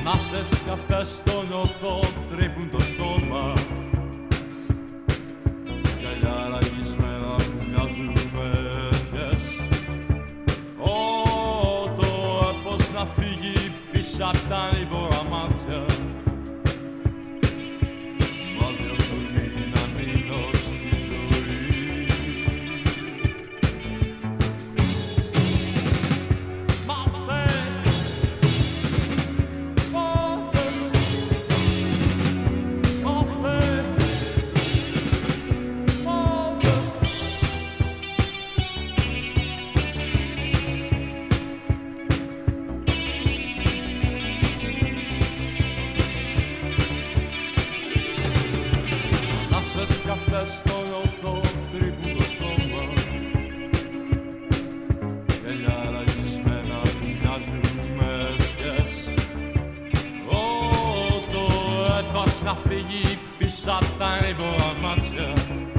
Ανάσες καυτές στον οθό τρύπουν το στόμα. Γυαλιά ραγισμένα μοιάζουν παιδιές Ω, το έπος να φύγει πίσω απ' τα νημπόρα μάτια kaffe djup i saftaren i våra matcher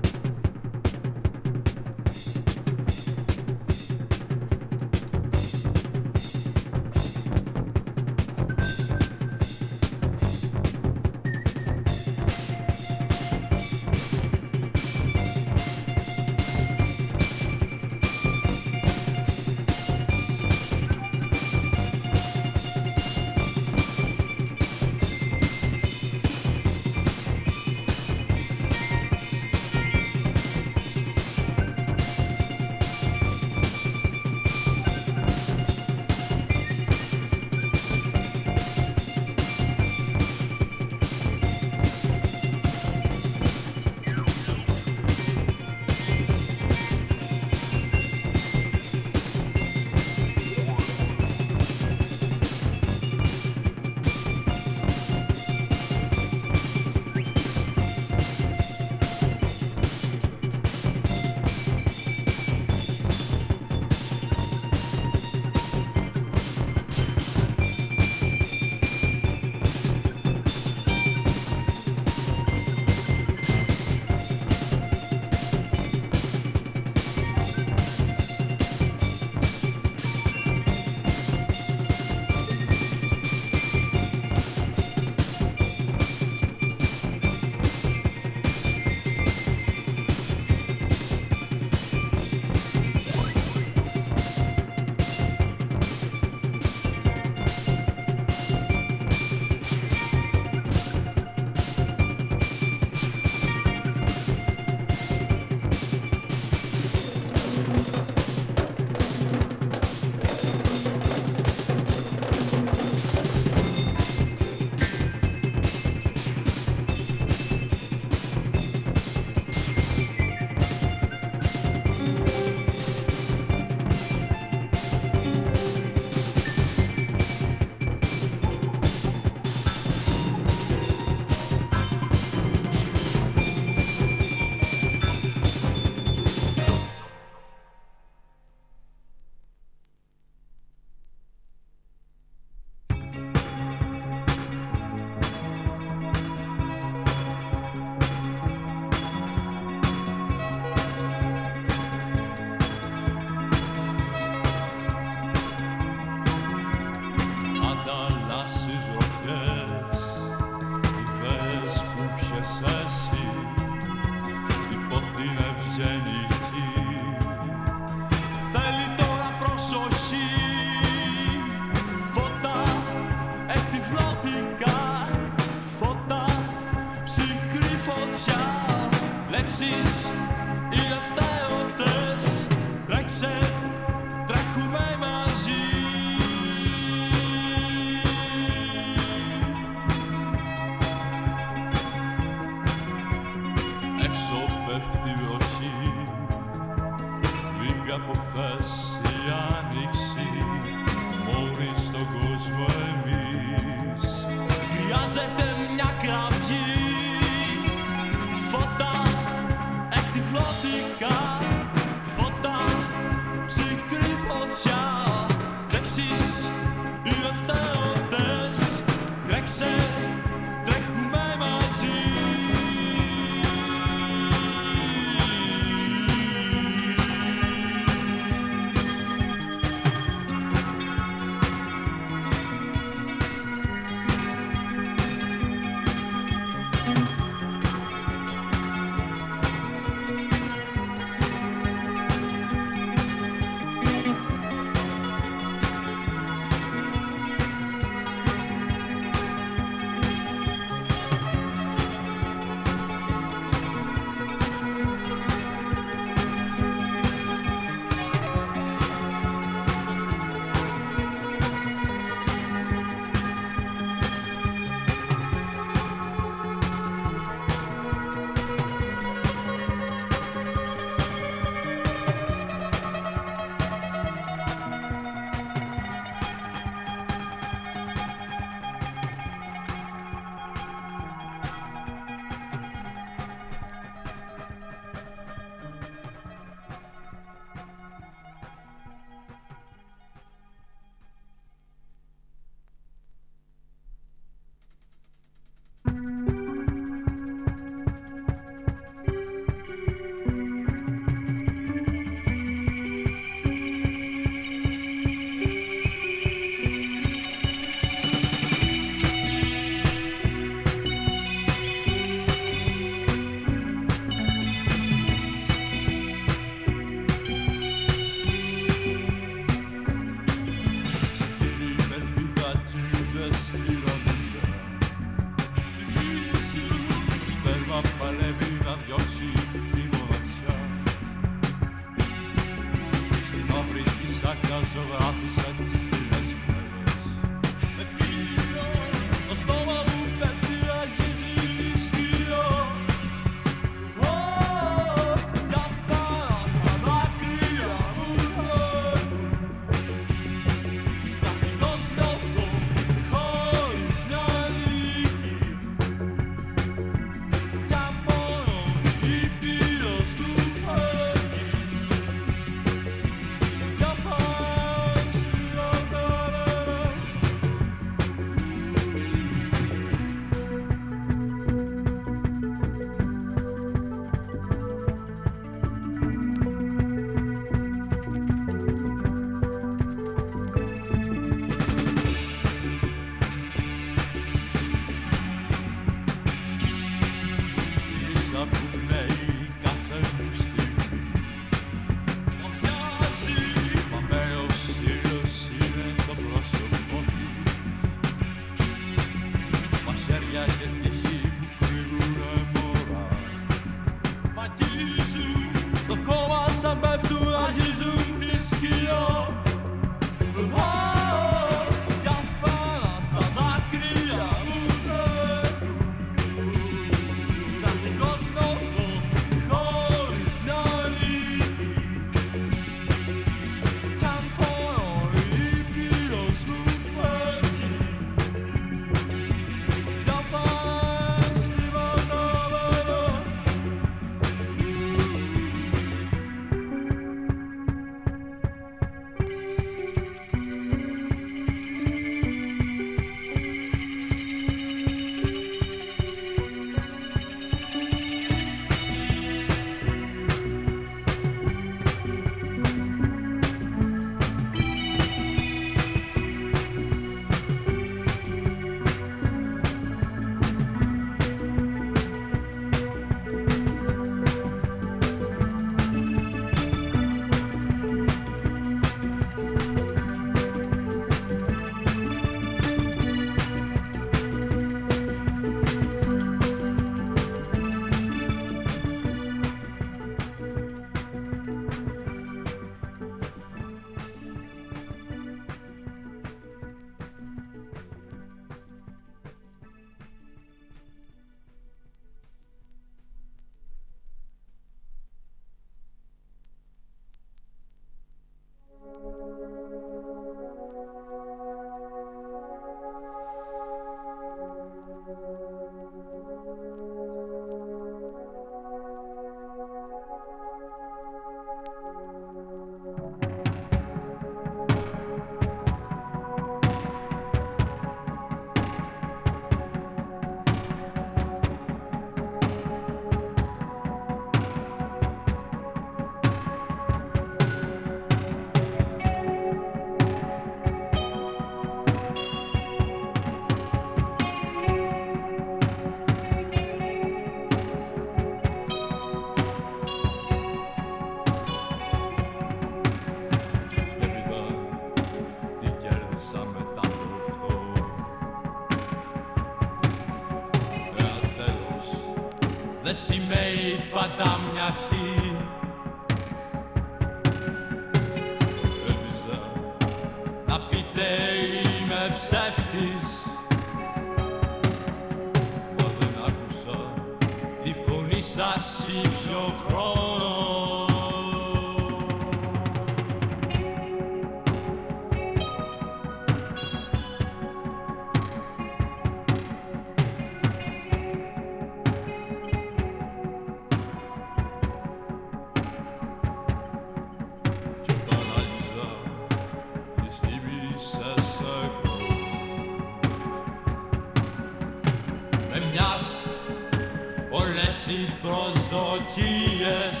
προσδοκίες.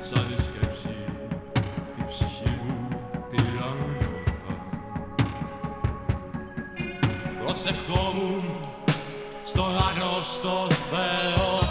Σαν η σκέψη η ψυχή μου τυραννόταν Προσευχόμουν στον άγνωστο Θεό.